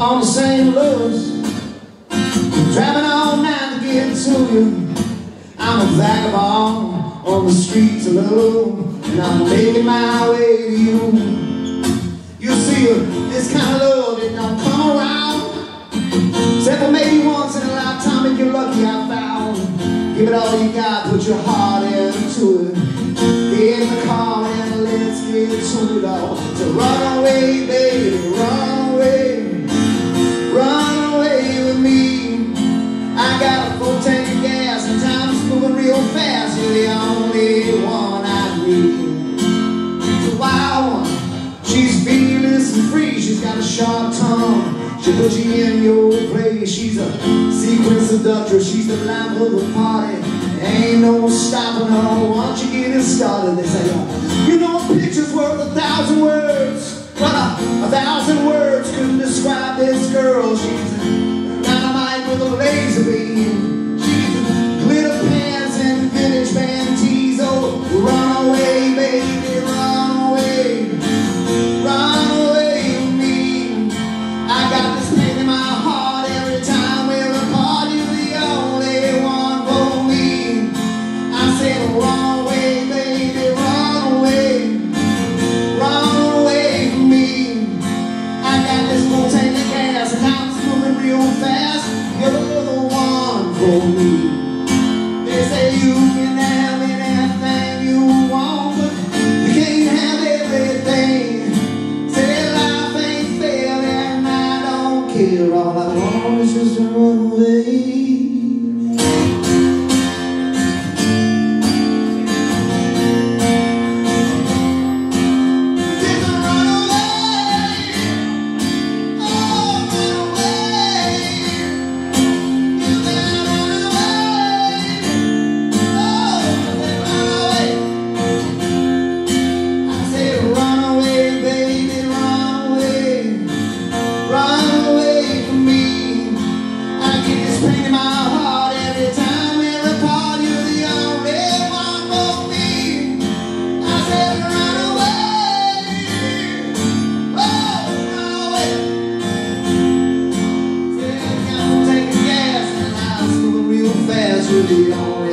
on the same Louis. Driving all night to get to you. I'm a vagabond on the streets alone, and I'm making my way to you. You see, this kind of love it don't come around. Except for maybe once in a lifetime, if you're lucky, I found. Give it all you got, put your heart into it. Get in the car and let's get to it all. To run away, baby. Sharp tongue. She'll put you in your place. She's a secret seductress. She's the life of the party. Ain't no stopping her once you get it started. They say, uh, you know, a picture's worth a thousand words. But a, a thousand words couldn't describe this girl. She's for me. They say you can have anything you want, but you can't have everything. Say life ain't fair and I don't care. All I want is just to run away. You're the.